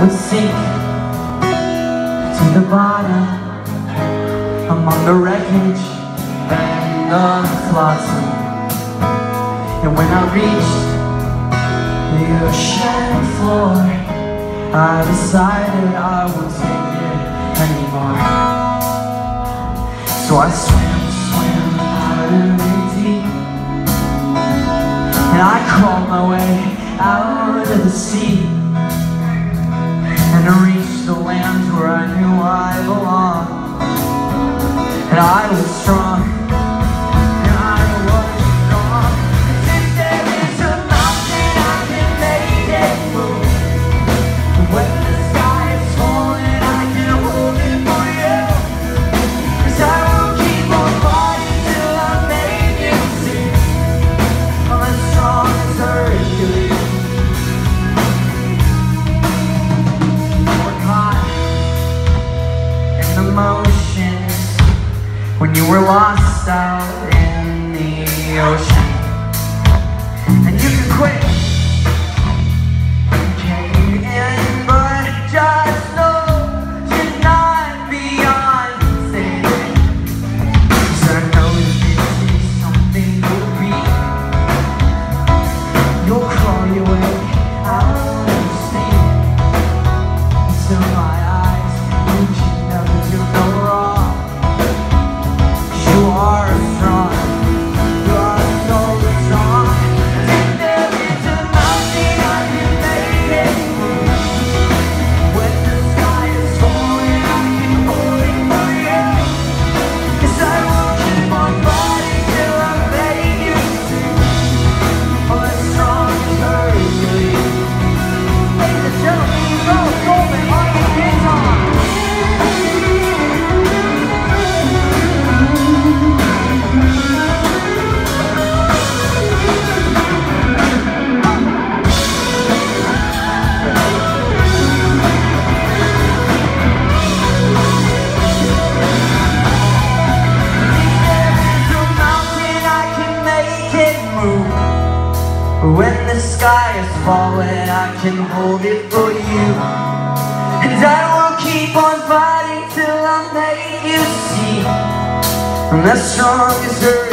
would sink to the bottom among the wreckage and the flotsam. And when I reached the ocean floor, I decided I wouldn't take it anymore. So I swam, swam out of the deep, and I crawled my way out of the sea strong. When you were lost out in the ocean. And you could quit. When the sky is falling, I can hold it for you. And I will keep on fighting till I make you see. I'm as strong as.